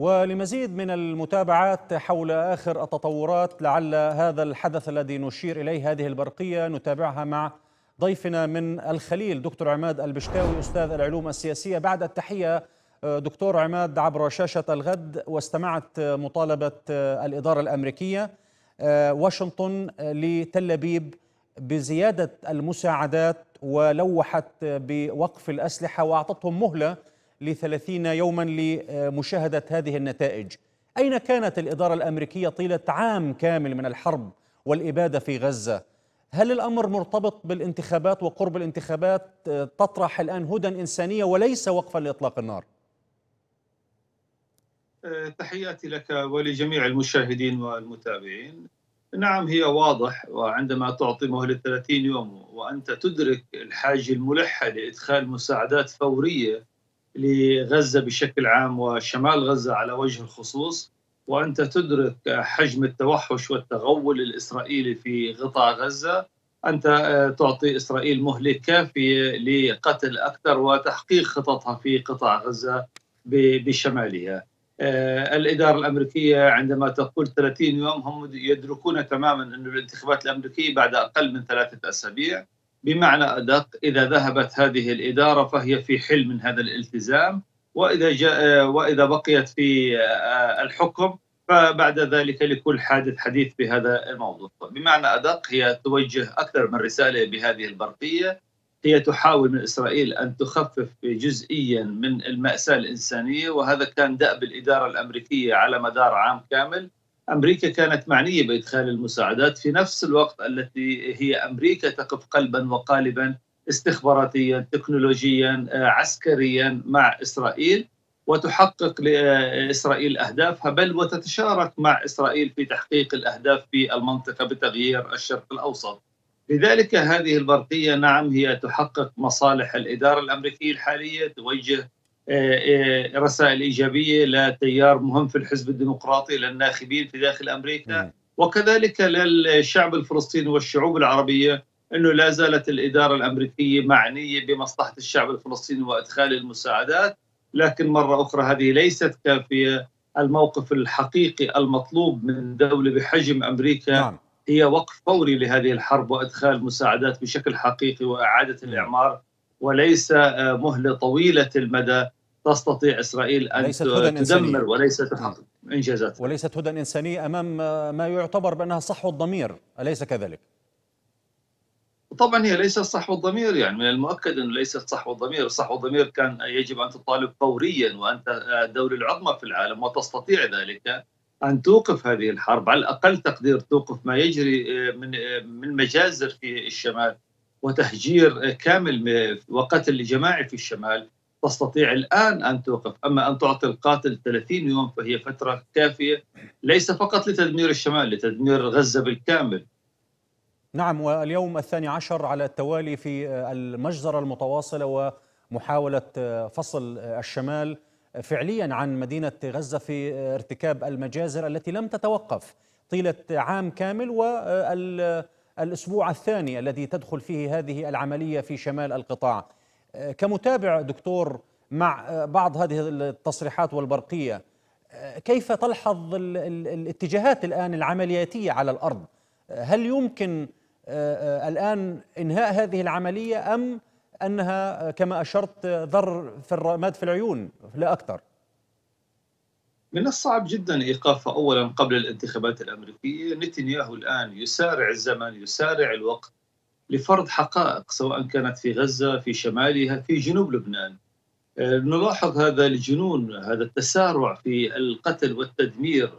ولمزيد من المتابعات حول آخر التطورات لعل هذا الحدث الذي نشير إليه هذه البرقية نتابعها مع ضيفنا من الخليل دكتور عماد البشتاوي أستاذ العلوم السياسية. بعد التحية دكتور عماد عبر شاشة الغد واستمعت مطالبة الإدارة الأمريكية واشنطن لتل أبيب بزيادة المساعدات ولوحت بوقف الأسلحة وأعطتهم مهلة لثلاثين يوما لمشاهدة هذه النتائج. أين كانت الإدارة الأمريكية طيلة عام كامل من الحرب والإبادة في غزة؟ هل الأمر مرتبط بالانتخابات وقرب الانتخابات؟ تطرح الآن هدى إنسانية وليس وقفا لإطلاق النار. تحياتي لك ولجميع المشاهدين والمتابعين. نعم هي واضح وعندما تعطي مهلة 30 يوم وأنت تدرك الحاجة الملحة لإدخال مساعدات فورية لغزة بشكل عام وشمال غزة على وجه الخصوص وأنت تدرك حجم التوحش والتغول الإسرائيلي في قطاع غزة. أنت تعطي إسرائيل مهلة كافية لقتل أكثر وتحقيق خططها في قطاع غزة بشمالها. الإدارة الأمريكية عندما تقول 30 يوم هم يدركون تماما أن الانتخابات الأمريكية بعد أقل من ثلاثة أسابيع. بمعنى أدق إذا ذهبت هذه الإدارة فهي في حل من هذا الالتزام وإذا جاء وإذا بقيت في الحكم فبعد ذلك لكل حادث حديث بهذا الموضوع. بمعنى أدق هي توجه أكثر من رسالة بهذه البرقية. هي تحاول من إسرائيل أن تخفف جزئيا من المأساة الإنسانية وهذا كان دأب الإدارة الأمريكية على مدار عام كامل. أمريكا كانت معنية بإدخال المساعدات في نفس الوقت التي هي أمريكا تقف قلبا وقالبا استخباراتيا تكنولوجيا عسكريا مع إسرائيل وتحقق لاسرائيل أهدافها بل وتتشارك مع إسرائيل في تحقيق الأهداف في المنطقة بتغيير الشرق الأوسط. لذلك هذه البرقية نعم هي تحقق مصالح الإدارة الأمريكية الحالية توجه رسائل إيجابية لتيار مهم في الحزب الديمقراطي للناخبين في داخل أمريكا. وكذلك للشعب الفلسطيني والشعوب العربية إنه لا زالت الإدارة الأمريكية معنية بمصلحة الشعب الفلسطيني وإدخال المساعدات. لكن مرة أخرى هذه ليست كافية. الموقف الحقيقي المطلوب من دولة بحجم أمريكا نعم. هي وقف فوري لهذه الحرب وإدخال مساعدات بشكل حقيقي وإعادة الإعمار وليس مهلة طويلة المدى. تستطيع إسرائيل أن ليست هدى تدمر وليس تحقق إنجازات. وليست هدى إنسانية أمام ما يعتبر بأنها صحو الضمير أليس كذلك؟ طبعا هي ليست صحو الضمير يعني من المؤكد انه ليست صحو الضمير، صحو الضمير كان يجب أن تطالب فوريا وأنت الدولة العظمى في العالم وتستطيع ذلك أن توقف هذه الحرب. على الأقل تقدير توقف ما يجري من من مجازر في الشمال وتهجير كامل وقتل جماعي في الشمال. تستطيع الآن أن توقف. أما أن تعطي القاتل 30 يوم فهي فترة كافية ليس فقط لتدمير الشمال لتدمير غزة بالكامل. نعم واليوم الثاني عشر على التوالي في المجزرة المتواصلة ومحاولة فصل الشمال فعليا عن مدينة غزة في ارتكاب المجازر التي لم تتوقف طيلة عام كامل والأسبوع الثاني الذي تدخل فيه هذه العملية في شمال القطاع. كمتابع دكتور مع بعض هذه التصريحات والبرقية كيف تلحظ الاتجاهات الآن العملياتية على الأرض؟ هل يمكن الآن إنهاء هذه العملية أم أنها كما أشرت ذر في الرماد في العيون؟ لا أكثر. من الصعب جدا ايقافها اولا قبل الانتخابات الأمريكية، نتنياهو الآن يسارع الزمن، يسارع الوقت. لفرض حقائق سواء كانت في غزة، في شمالها، في جنوب لبنان. نلاحظ هذا الجنون، هذا التسارع في القتل والتدمير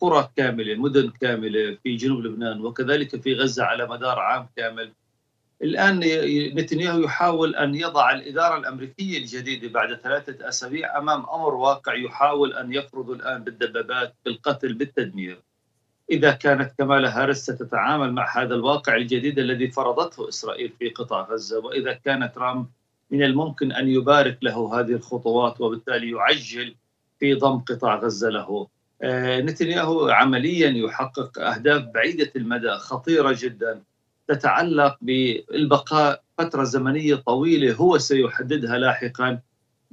قرى كاملة، مدن كاملة في جنوب لبنان وكذلك في غزة على مدار عام كامل. الآن نتنياهو يحاول أن يضع الإدارة الأمريكية الجديدة بعد ثلاثة أسابيع أمام أمر واقع يحاول أن يفرض الآن بالدبابات بالقتل بالتدمير إذا كانت كمالا هارس ستتعامل مع هذا الواقع الجديد الذي فرضته إسرائيل في قطاع غزة وإذا كان ترامب من الممكن أن يبارك له هذه الخطوات وبالتالي يعجل في ضم قطاع غزة له. نتنياهو عمليا يحقق أهداف بعيدة المدى خطيرة جداً تتعلق بالبقاء فترة زمنية طويلة هو سيحددها لاحقا.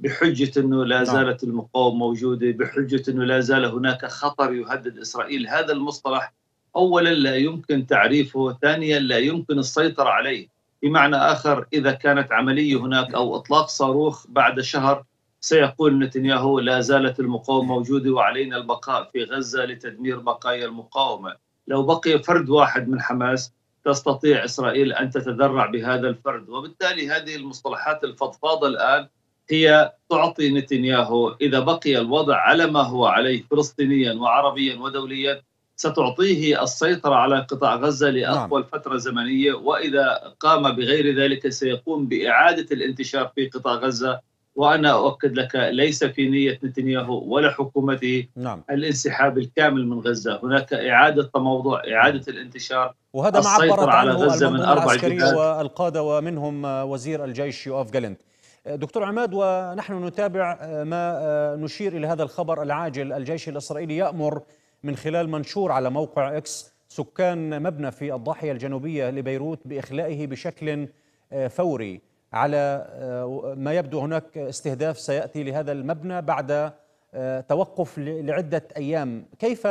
بحجة أنه لا زالت المقاومة موجودة بحجة أنه لا زال هناك خطر يهدد إسرائيل. هذا المصطلح أولا لا يمكن تعريفه ثانيا لا يمكن السيطرة عليه. بمعنى آخر إذا كانت عملية هناك أو إطلاق صاروخ بعد شهر سيقول نتنياهو لا زالت المقاومة موجودة وعلينا البقاء في غزة لتدمير بقايا المقاومة. لو بقي فرد واحد من حماس تستطيع إسرائيل أن تتذرع بهذا الفرد. وبالتالي هذه المصطلحات الفضفاضة الآن هي تعطي نتنياهو إذا بقي الوضع على ما هو عليه فلسطينيا وعربيا ودوليا ستعطيه السيطرة على قطاع غزة لأطول نعم. فترة زمنية وإذا قام بغير ذلك سيقوم بإعادة الانتشار في قطاع غزة. وأنا أؤكد لك ليس في نية نتنياهو ولا حكومته نعم. الانسحاب الكامل من غزة. هناك إعادة تموضع إعادة الانتشار. وهذا ما عبرت على غزة من أربع العسكرية والقادة ومنهم وزير الجيش يوآف جالنت. دكتور عماد ونحن نتابع ما نشير إلى هذا الخبر العاجل. الجيش الإسرائيلي يأمر من خلال منشور على موقع إكس سكان مبنى في الضاحية الجنوبية لبيروت بإخلائه بشكل آه، فوري على آه، ما يبدو هناك استهداف سيأتي لهذا المبنى بعد آه، توقف لعدة أيام. كيف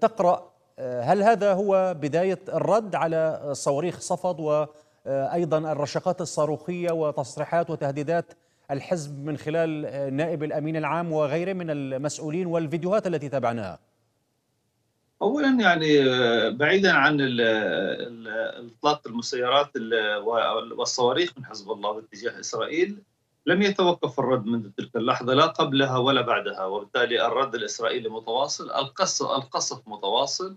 تقرأ؟ هل هذا هو بداية الرد على صواريخ صفد وأيضا الرشقات الصاروخية وتصريحات وتهديدات الحزب من خلال نائب الأمين العام وغيره من المسؤولين والفيديوهات التي تابعناها. اولا يعني بعيدا عن اطلاق المسيرات والصواريخ من حزب الله باتجاه إسرائيل لم يتوقف الرد منذ تلك اللحظة لا قبلها ولا بعدها وبالتالي الرد الإسرائيلي متواصل القصف القصف متواصل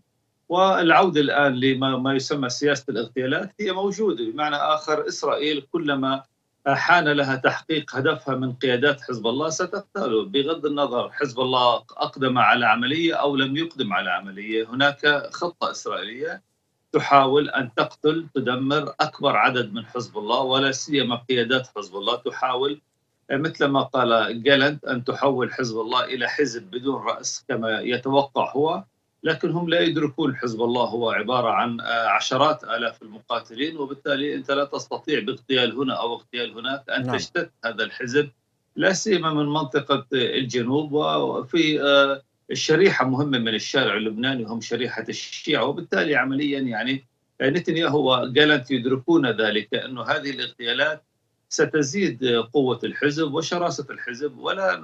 والعودة الآن لما ما يسمى سياسة الاغتيالات هي موجودة. بمعنى آخر إسرائيل كلما حان لها تحقيق هدفها من قيادات حزب الله ستقتله. بغض النظر حزب الله أقدم على عملية أو لم يقدم على عملية هناك خطة إسرائيلية تحاول أن تقتل تدمر أكبر عدد من حزب الله ولا سيما قيادات حزب الله تحاول مثل ما قال جالنت أن تحول حزب الله إلى حزب بدون رأس كما يتوقع هو. لكن هم لا يدركون حزب الله هو عبارة عن آه، عشرات آلاف المقاتلين وبالتالي أنت لا تستطيع باغتيال هنا أو اغتيال هناك أن نعم. تشتت هذا الحزب لا سيما من منطقة الجنوب وفي آه، الشريحة مهمة من الشارع اللبناني هم شريحة الشيعة وبالتالي عمليا يعني نتنياهو وجالنت يدركون ذلك أنه هذه الاغتيالات ستزيد قوة الحزب وشراسة الحزب ولا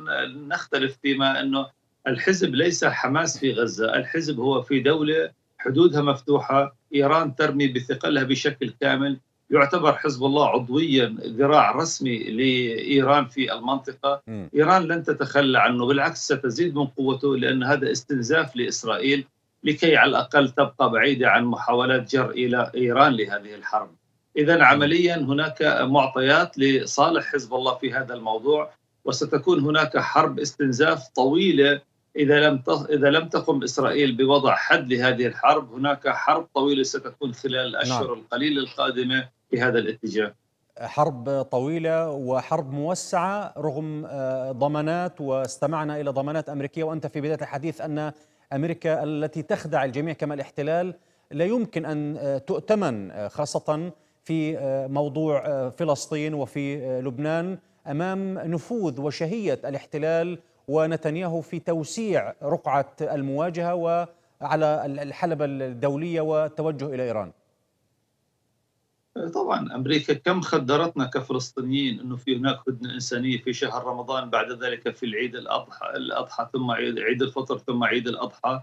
نختلف فيما أنه الحزب ليس حماس في غزة الحزب هو في دولة حدودها مفتوحة إيران ترمي بثقلها بشكل كامل. يعتبر حزب الله عضويا ذراع رسمي لإيران في المنطقة. م. إيران لن تتخلى عنه بالعكس ستزيد من قوته لأن هذا استنزاف لإسرائيل لكي على الأقل تبقى بعيدة عن محاولات جر إلى إيران لهذه الحرب. إذا عمليا هناك معطيات لصالح حزب الله في هذا الموضوع وستكون هناك حرب استنزاف طويلة إذا لم إذا لم تقم إسرائيل بوضع حد لهذه الحرب هناك حرب طويلة ستكون خلال الأشهر نعم. القليلة القادمة في هذا الاتجاه حرب طويلة وحرب موسعة رغم آه، ضمانات واستمعنا إلى ضمانات أمريكية وأنت في بداية الحديث أن أمريكا التي تخدع الجميع كما الاحتلال لا يمكن أن آه، تؤتمن آه، خاصة في موضوع فلسطين وفي لبنان أمام نفوذ وشهية الاحتلال ونتنياهو في توسيع رقعة المواجهة وعلى الحلبة الدولية والتوجه إلى إيران. طبعا أمريكا كم خدرتنا كفلسطينيين إنه في هناك هدنه إنسانية في شهر رمضان بعد ذلك في العيد الأضحى الأضحى ثم عيد, الفطر ثم عيد الأضحى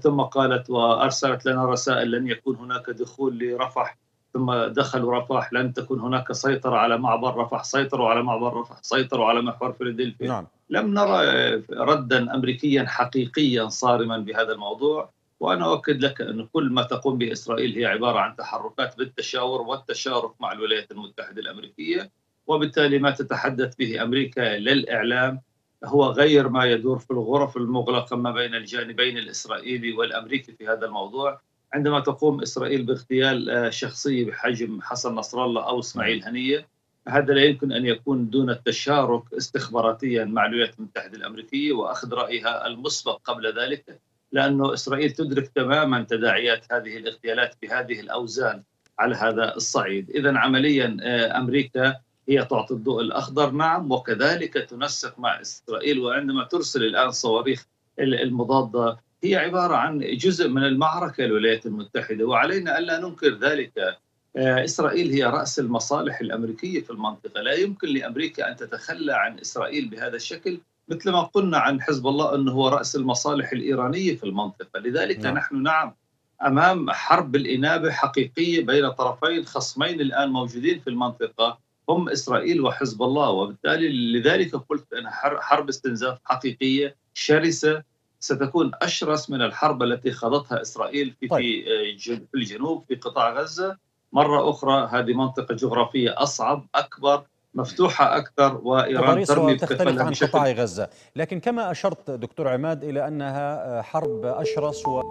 ثم قالت وأرسلت لنا رسائل لن يكون هناك دخول لرفح ثم دخلوا رفح لن تكن هناك سيطرة على معبر رفح سيطروا على معبر رفح سيطروا على محور فيلادلفيا نعم. لم نرى ردا أمريكيا حقيقيا صارما بهذا الموضوع وأنا أؤكد لك أن كل ما تقوم به إسرائيل هي عبارة عن تحركات بالتشاور والتشارك مع الولايات المتحدة الأمريكية وبالتالي ما تتحدث به أمريكا للإعلام هو غير ما يدور في الغرف المغلقة ما بين الجانبين الإسرائيلي والأمريكي في هذا الموضوع عندما تقوم إسرائيل باغتيال آه، شخصيه بحجم حسن نصر الله أو إسماعيل نعم. هنية هذا لا يمكن أن يكون دون التشارك استخباراتيا مع الولايات المتحدة الأمريكية وأخذ رأيها المسبق قبل ذلك لأنه إسرائيل تدرك تماما تداعيات هذه الاغتيالات بهذه الأوزان على هذا الصعيد، اذا عمليا آه، أمريكا هي تعطي الضوء الأخضر نعم وكذلك تنسق مع إسرائيل وعندما ترسل الآن صواريخ المضادة هي عبارة عن جزء من المعركة الولايات المتحدة وعلينا ألا ننكر ذلك. آه، إسرائيل هي رأس المصالح الأمريكية في المنطقة. لا يمكن لأمريكا أن تتخلى عن إسرائيل بهذا الشكل مثل ما قلنا عن حزب الله أنه هو رأس المصالح الإيرانية في المنطقة. لذلك نعم. نحن نعم أمام حرب الإنابة حقيقية بين طرفين خصمين الآن موجودين في المنطقة هم إسرائيل وحزب الله. وبالتالي لذلك قلت أن حرب استنزاف حقيقية شرسة ستكون أشرس من الحرب التي خاضتها إسرائيل في, طيب. في الجنوب في قطاع غزة مرة أخرى هذه منطقة جغرافية أصعب أكبر مفتوحة أكثر وإيران ترمي تختلف عن قطاع غزة لكن كما أشرت دكتور عماد إلى أنها حرب أشرس و...